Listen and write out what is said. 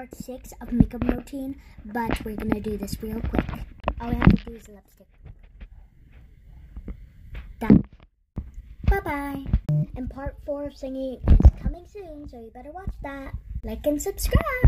part six of makeup routine, but we're gonna do this real quick. All we have to do is lipstick. Done. Bye bye. And part four of singing is coming soon, so you better watch that. Like and subscribe.